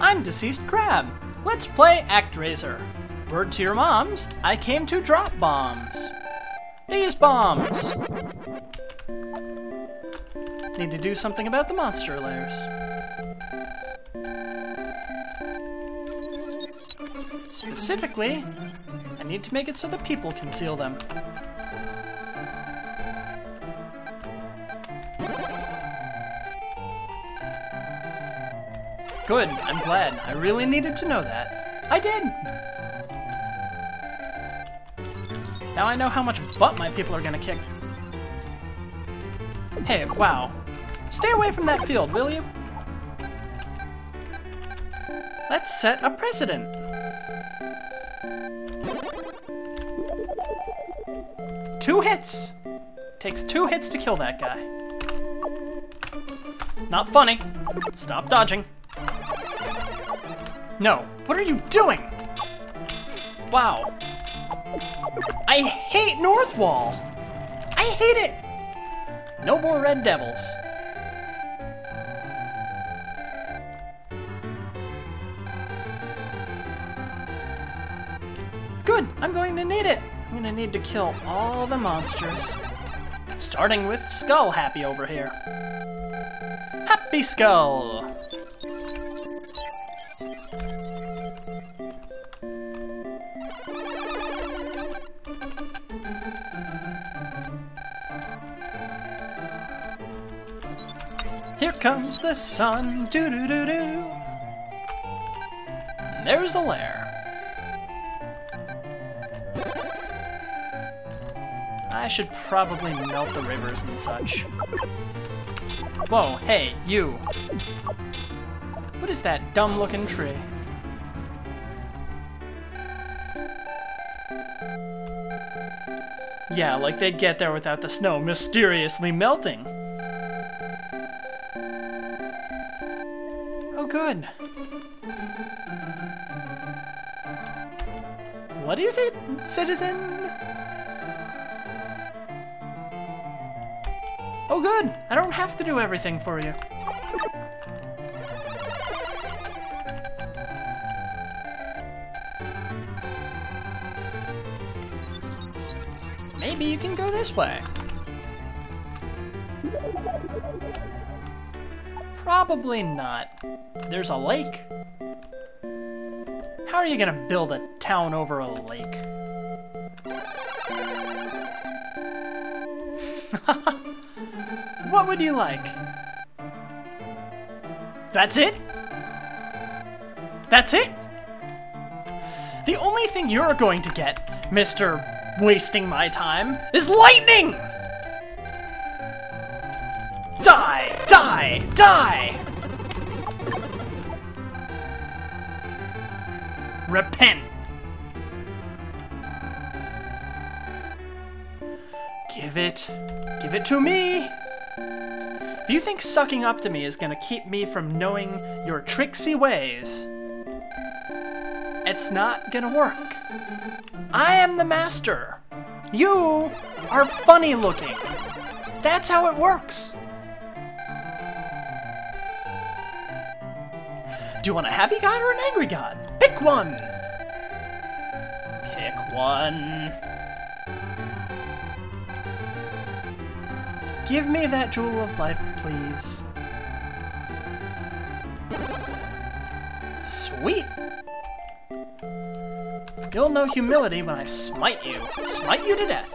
I'm Deceased Crab. Let's play ActRaiser. Word to your moms, I came to drop bombs. These bombs. Need to do something about the monster lairs. Specifically, I need to make it so that people can seal them. Good, I'm glad. I really needed to know that. I did! Now I know how much butt my people are gonna kick. Hey, wow. Stay away from that field, will you? Let's set a precedent. Two hits! Takes two hits to kill that guy. Not funny. Stop dodging. No. What are you doing? Wow. I hate Northwall. I hate it. No more Red Devils. Good, I'm going to need it. I'm gonna need to kill all the monsters. Starting with Skull Happy over here. Happy Skull! Comes the sun, doo doo doo doo. There's a lair. I should probably melt the rivers and such. Whoa, hey, you. What is that dumb looking tree? Yeah, like they'd get there without the snow mysteriously melting. Good. What is it, citizen? Oh, good. I don't have to do everything for you. Maybe you can go this way. Probably not. There's a lake. How are you gonna build a town over a lake? what would you like? That's it? That's it? The only thing you're going to get, Mr. Wasting my time, is lightning! Die! Die! Die! Repent! Give it. Give it to me! If you think sucking up to me is gonna keep me from knowing your tricksy ways, it's not gonna work. I am the master. You are funny looking. That's how it works. Do you want a happy god or an angry god? Pick one. Pick one. Give me that jewel of life, please. Sweet. You'll know humility when I smite you. Smite you to death.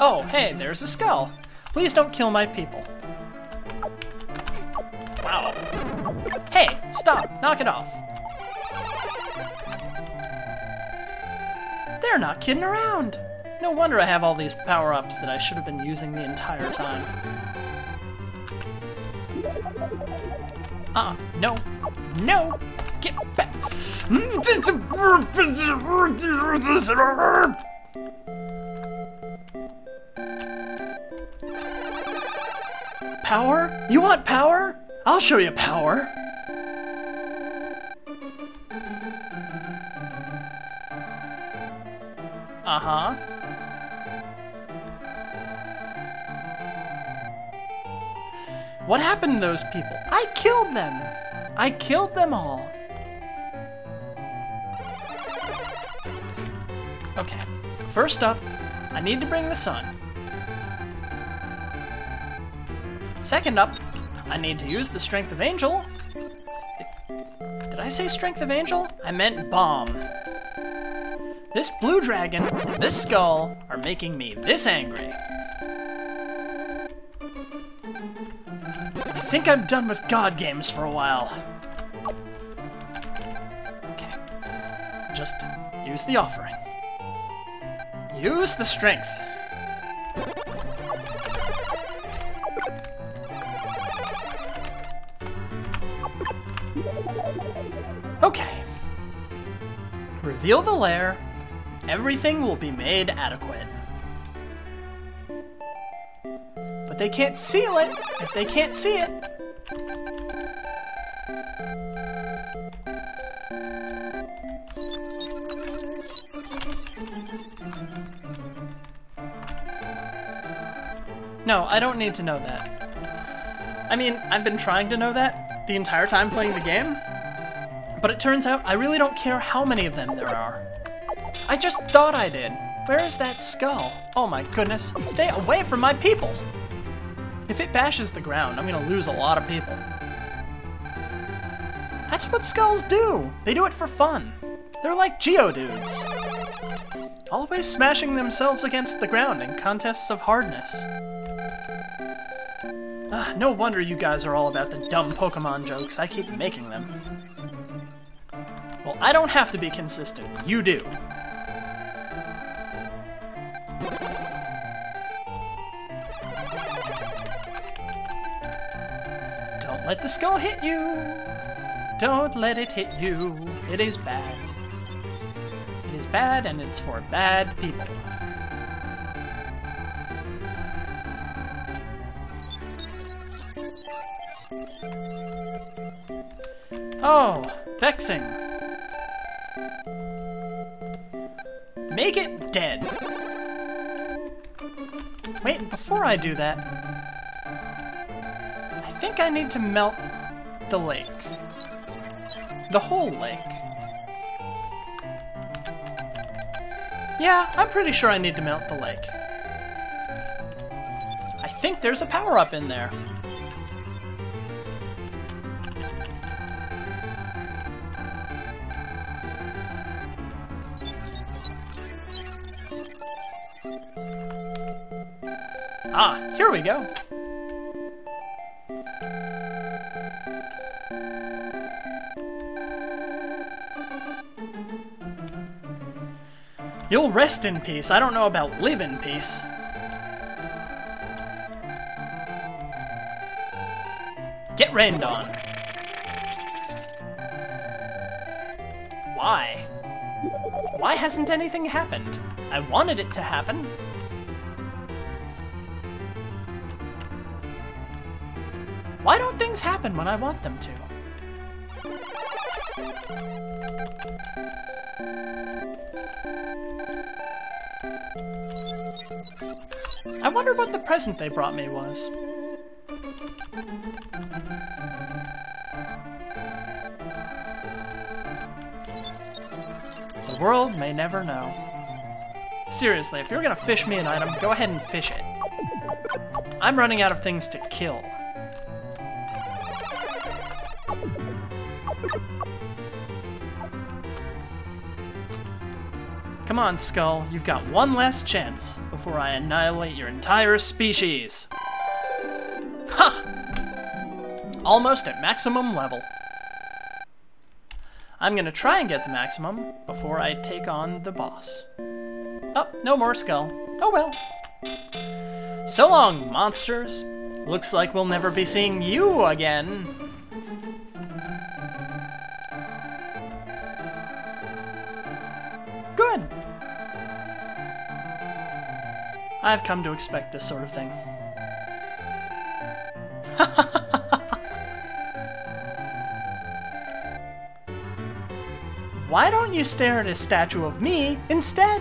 Oh, hey, there's a skull. Please don't kill my people. Wow. Hey, stop, knock it off. They're not kidding around. No wonder I have all these power-ups that I should have been using the entire time. Uh-uh, no, no, get back. Power? You want power? I'll show you power. Uh-huh. What happened to those people? I killed them! I killed them all! Okay, first up, I need to bring the sun. Second up, I need to use the Strength of Angel. Did I say Strength of Angel? I meant Bomb. This blue dragon and this skull are making me this angry. I think I'm done with God games for a while. Okay. Just use the offering. Use the strength. Reveal the lair. Everything will be made adequate. But they can't seal it if they can't see it. No, I don't need to know that. I mean, I've been trying to know that the entire time playing the game, but it turns out I really don't care how many of them there are. I just thought I did. Where is that skull? Oh my goodness, stay away from my people! If it bashes the ground, I'm gonna lose a lot of people. That's what skulls do! They do it for fun. They're like Geodudes. Always smashing themselves against the ground in contests of hardness. Ah, no wonder you guys are all about the dumb Pokemon jokes. I keep making them. Well, I don't have to be consistent. You do. Don't let the skull hit you. Don't let it hit you. It is bad. It is bad and it's for bad people. Oh, vexing. Make it dead. Wait, before I do that, I think I need to melt the lake. The whole lake. Yeah, I'm pretty sure I need to melt the lake. I think there's a power-up in there. Ah, here we go. You'll rest in peace. I don't know about live in peace. Get rained on. Why? Why hasn't anything happened? I wanted it to happen. Why don't things happen when I want them to? I wonder what the present they brought me was. World may never know. Seriously, if you're gonna fish me an item, go ahead and fish it. I'm running out of things to kill. Come on, Skull. You've got one last chance before I annihilate your entire species. Ha! Almost at maximum level. I'm gonna try and get the maximum before I take on the boss. Oh, no more Skull. Oh well. So long, monsters. Looks like we'll never be seeing you again. Good. I've come to expect this sort of thing. Why don't you stare at a statue of me instead?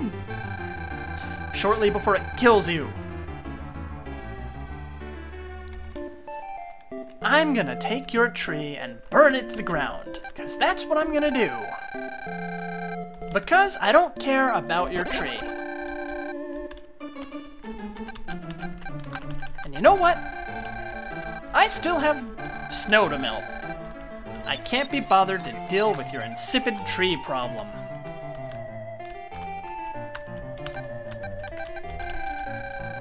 S shortly before it kills you. I'm gonna take your tree and burn it to the ground, because that's what I'm gonna do. Because I don't care about your tree. And you know what? I still have snow to melt. I can't be bothered to deal with your insipid tree problem.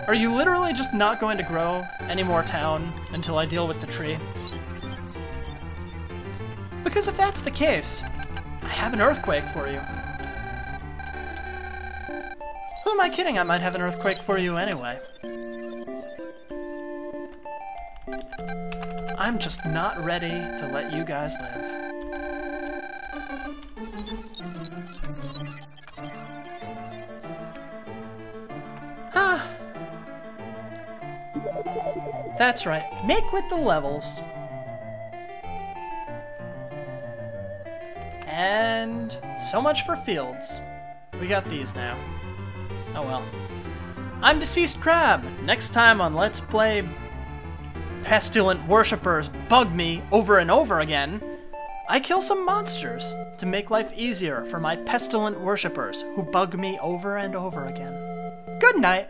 Are you literally just not going to grow any more town until I deal with the tree? Because if that's the case, I have an earthquake for you. Who am I kidding? I might have an earthquake for you anyway. I'm just not ready to let you guys live. Ah. That's right. Make with the levels. And so much for fields. We got these now. Oh well. I'm Deceased Crab. Next time on Let's Play Pestilent Worshippers Bug Me over and over again, I kill some monsters to make life easier for my pestilent worshippers who bug me over and over again. Good night.